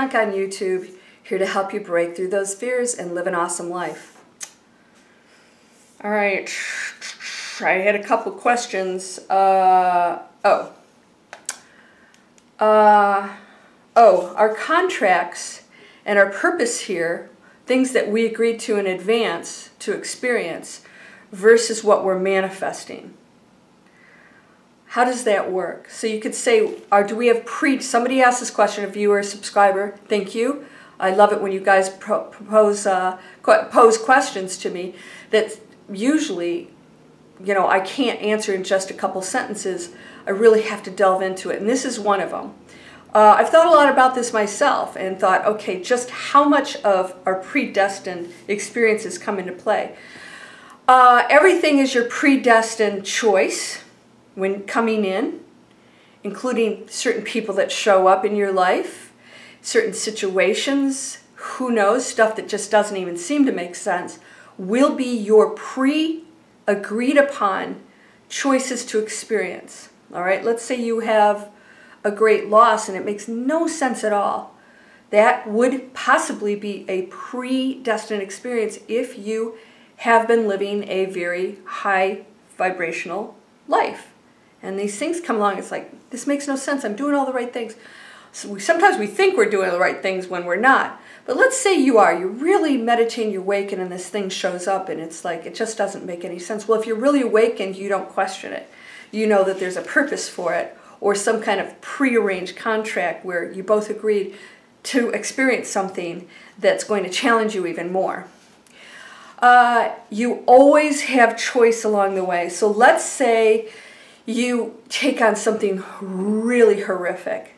Landria Onkka on YouTube, here to help you break through those fears and live an awesome life. All right, I had a couple questions. Uh, oh. Uh, oh, our contracts and our purpose here, things that we agreed to in advance to experience, versus what we're manifesting. How does that work? So you could say, or do we have pre, somebody asked this question, a viewer, subscriber, thank you. I love it when you guys propose, uh, pose questions to me that usually, you know, I can't answer in just a couple sentences. I really have to delve into it, and this is one of them. Uh, I've thought a lot about this myself and thought, okay, just how much of our predestined experiences come into play. Uh, everything is your predestined choice when coming in, including certain people that show up in your life, certain situations, who knows, stuff that just doesn't even seem to make sense, will be your pre agreed upon choices to experience. All right, let's say you have a great loss and it makes no sense at all. That would possibly be a predestined experience if you have been living a very high vibrational life. And these things come along, it's like, this makes no sense. I'm doing all the right things. So we, sometimes we think we're doing the right things when we're not. But let's say you are. You're really meditating, you're awakened, and this thing shows up, and it's like, it just doesn't make any sense. Well, if you're really awakened, you don't question it. You know that there's a purpose for it, or some kind of prearranged contract where you both agreed to experience something that's going to challenge you even more. Uh, you always have choice along the way. So let's say you take on something really horrific.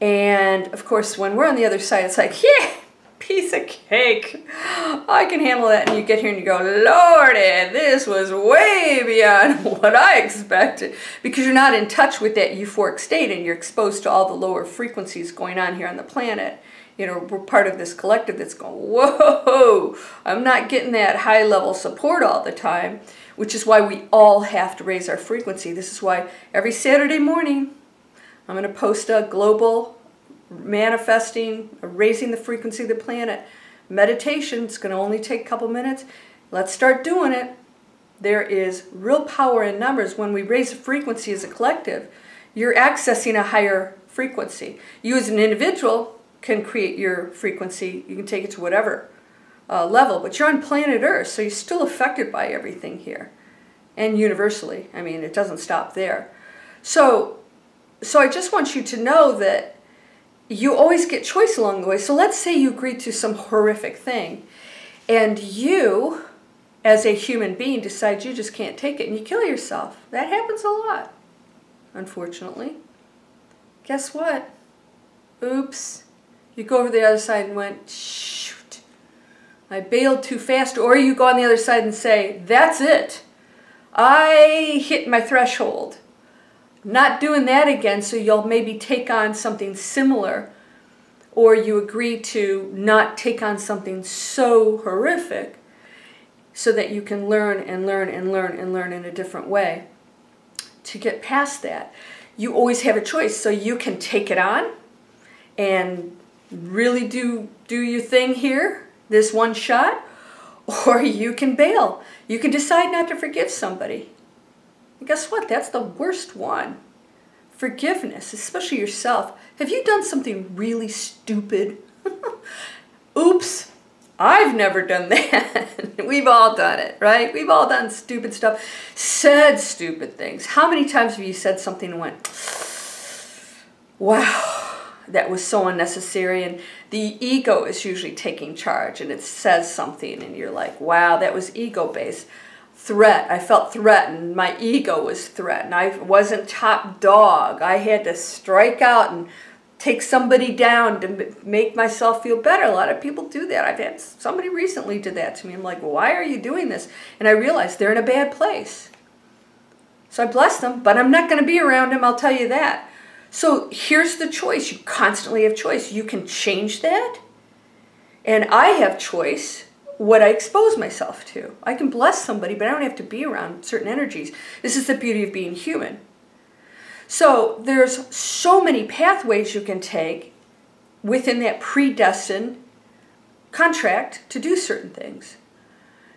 And of course, when we're on the other side, it's like, yeah, piece of cake. I can handle that. And you get here and you go, Lordy, this was way beyond what I expected. Because you're not in touch with that euphoric state and you're exposed to all the lower frequencies going on here on the planet. You know, we're part of this collective that's going, whoa, I'm not getting that high level support all the time which is why we all have to raise our frequency. This is why every Saturday morning I'm going to post a global manifesting, raising the frequency of the planet meditation. It's going to only take a couple minutes. Let's start doing it. There is real power in numbers. When we raise the frequency as a collective, you're accessing a higher frequency. You as an individual can create your frequency. You can take it to whatever uh, level, but you're on planet Earth, so you're still affected by everything here, and universally. I mean, it doesn't stop there. So, so I just want you to know that you always get choice along the way. So let's say you agree to some horrific thing, and you, as a human being, decide you just can't take it and you kill yourself. That happens a lot, unfortunately. Guess what? Oops. You go over the other side and went, shh I bailed too fast, or you go on the other side and say, that's it. I hit my threshold. Not doing that again, so you'll maybe take on something similar, or you agree to not take on something so horrific so that you can learn and learn and learn and learn in a different way to get past that. You always have a choice, so you can take it on and really do do your thing here this one shot, or you can bail. You can decide not to forgive somebody. And guess what? That's the worst one. Forgiveness, especially yourself. Have you done something really stupid? Oops, I've never done that. We've all done it, right? We've all done stupid stuff, said stupid things. How many times have you said something and went, wow, that was so unnecessary and the ego is usually taking charge and it says something and you're like wow that was ego based threat. I felt threatened. My ego was threatened. I wasn't top dog. I had to strike out and take somebody down to make myself feel better. A lot of people do that. I've had somebody recently did that to me. I'm like why are you doing this? And i realized they're in a bad place. So i bless them but i'm not going to be around them i'll tell you that so here's the choice. You constantly have choice. You can change that. And I have choice what I expose myself to. I can bless somebody, but I don't have to be around certain energies. This is the beauty of being human. So there's so many pathways you can take within that predestined contract to do certain things.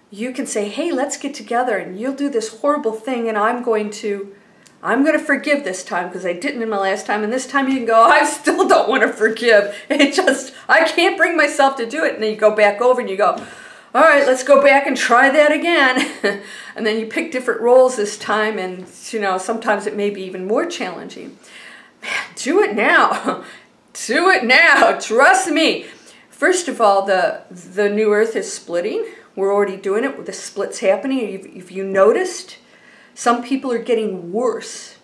You can say, hey, let's get together and you'll do this horrible thing and I'm going to I'm going to forgive this time because I didn't in my last time. And this time you can go, I still don't want to forgive. It just, I can't bring myself to do it. And then you go back over and you go, all right, let's go back and try that again. and then you pick different roles this time. And, you know, sometimes it may be even more challenging. Man, do it now. do it now. Trust me. First of all, the, the new earth is splitting. We're already doing it. With the split's happening. If, if you noticed, some people are getting worse.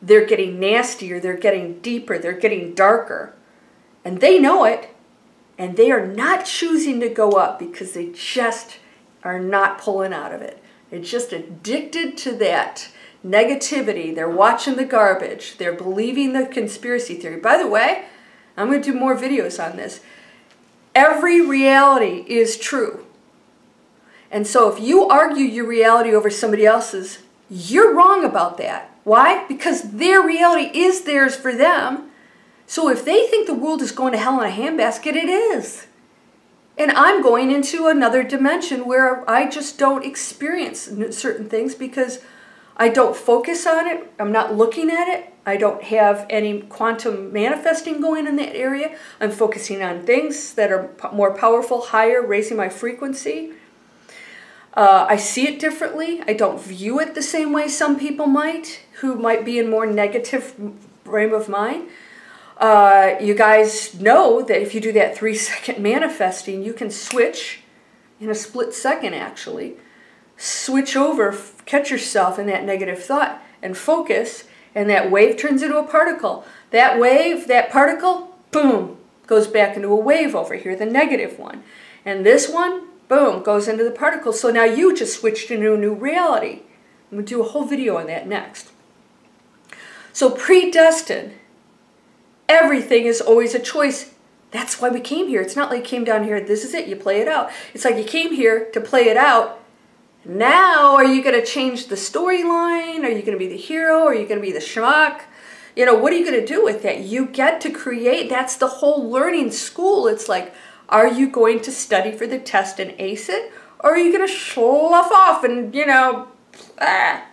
They're getting nastier, they're getting deeper, they're getting darker. And they know it, and they are not choosing to go up because they just are not pulling out of it. They're just addicted to that negativity. They're watching the garbage. They're believing the conspiracy theory. By the way, I'm going to do more videos on this. Every reality is true. And so if you argue your reality over somebody else's, you're wrong about that. Why? Because their reality is theirs for them. So if they think the world is going to hell in a handbasket, it is. And I'm going into another dimension where I just don't experience certain things because I don't focus on it. I'm not looking at it. I don't have any quantum manifesting going in that area. I'm focusing on things that are more powerful, higher, raising my frequency. Uh, I see it differently. I don't view it the same way some people might, who might be in more negative frame of mind. Uh, you guys know that if you do that three second manifesting, you can switch in a split second actually. Switch over, catch yourself in that negative thought and focus, and that wave turns into a particle. That wave, that particle, boom, goes back into a wave over here, the negative one. And this one boom, goes into the particles. So now you just switched into a new reality. I'm going to do a whole video on that next. So predestined, everything is always a choice. That's why we came here. It's not like came down here, this is it, you play it out. It's like you came here to play it out. Now, are you going to change the storyline? Are you going to be the hero? Are you going to be the schmuck? You know, what are you going to do with that? You get to create. That's the whole learning school. It's like, are you going to study for the test and ace it? Or are you going to slough off and, you know, ah,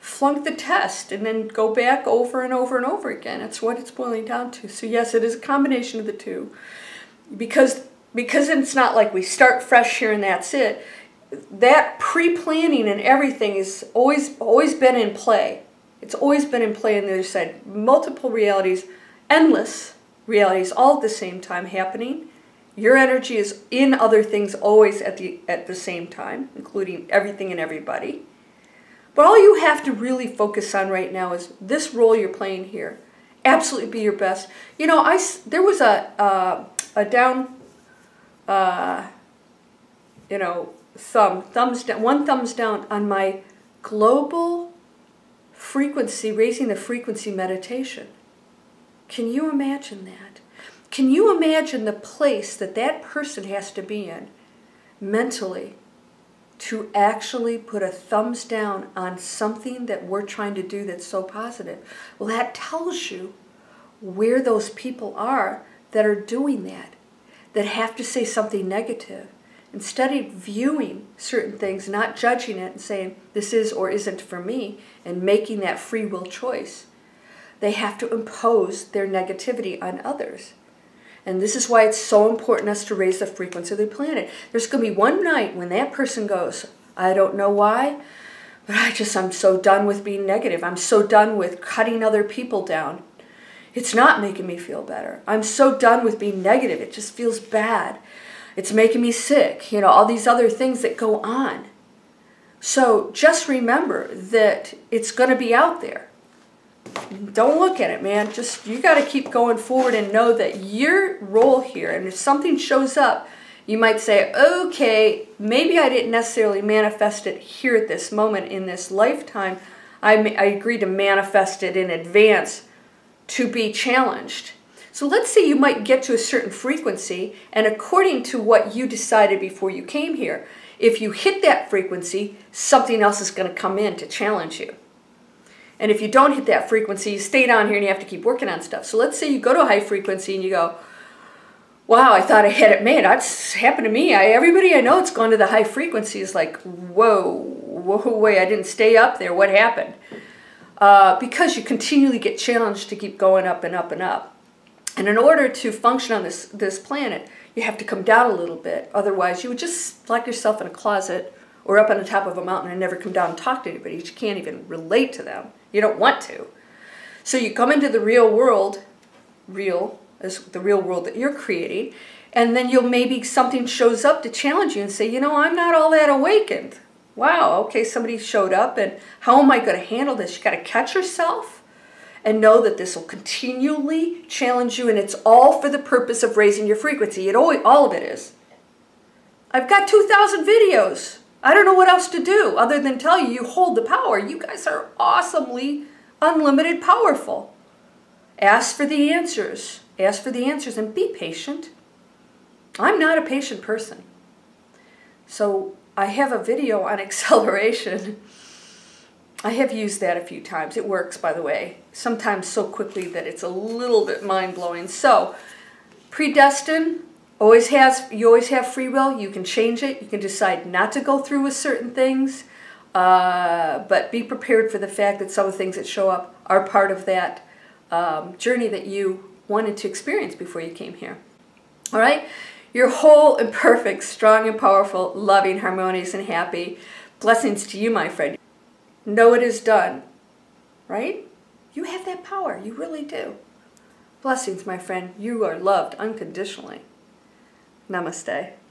flunk the test and then go back over and over and over again? That's what it's boiling down to. So yes, it is a combination of the two. Because, because it's not like we start fresh here and that's it. That pre-planning and everything is always always been in play. It's always been in play on the other side. Multiple realities, endless realities all at the same time happening your energy is in other things always at the, at the same time, including everything and everybody. But all you have to really focus on right now is this role you're playing here. Absolutely be your best. You know, I, there was a, uh, a down, uh, you know, thumb, thumbs down, one thumbs down on my global frequency, raising the frequency meditation. Can you imagine that? Can you imagine the place that that person has to be in mentally to actually put a thumbs down on something that we're trying to do that's so positive? Well, that tells you where those people are that are doing that, that have to say something negative. Instead of viewing certain things, not judging it and saying, this is or isn't for me, and making that free will choice, they have to impose their negativity on others. And this is why it's so important us to raise the frequency of the planet. There's going to be one night when that person goes, I don't know why, but I just, I'm so done with being negative. I'm so done with cutting other people down. It's not making me feel better. I'm so done with being negative. It just feels bad. It's making me sick. You know, all these other things that go on. So just remember that it's going to be out there don't look at it, man. Just, you got to keep going forward and know that your role here, and if something shows up, you might say, okay, maybe I didn't necessarily manifest it here at this moment in this lifetime. I, I agree to manifest it in advance to be challenged. So let's say you might get to a certain frequency, and according to what you decided before you came here, if you hit that frequency, something else is going to come in to challenge you. And if you don't hit that frequency, you stay down here and you have to keep working on stuff. So let's say you go to a high frequency and you go, wow, I thought I had it made. That's happened to me. I, everybody I know it's gone to the high frequency is like, whoa, whoa, wait, I didn't stay up there. What happened? Uh, because you continually get challenged to keep going up and up and up. And in order to function on this, this planet, you have to come down a little bit. Otherwise, you would just lock yourself in a closet or up on the top of a mountain and never come down and talk to anybody. You can't even relate to them. You don't want to. So you come into the real world, real, as the real world that you're creating, and then you'll maybe something shows up to challenge you and say, you know, I'm not all that awakened. Wow, okay, somebody showed up, and how am I going to handle this? You got to catch yourself and know that this will continually challenge you, and it's all for the purpose of raising your frequency. It always, all of it is. I've got 2,000 videos. I don't know what else to do other than tell you you hold the power. You guys are awesomely unlimited powerful. Ask for the answers. Ask for the answers and be patient. I'm not a patient person. So I have a video on acceleration. I have used that a few times. It works, by the way, sometimes so quickly that it's a little bit mind-blowing. So, predestined always has you always have free will. You can change it. You can decide not to go through with certain things, uh, but be prepared for the fact that some of the things that show up are part of that um, journey that you wanted to experience before you came here. All right? You're whole and perfect, strong and powerful, loving, harmonious, and happy. Blessings to you, my friend. Know it is done. Right? You have that power. You really do. Blessings, my friend. You are loved unconditionally. Namaste.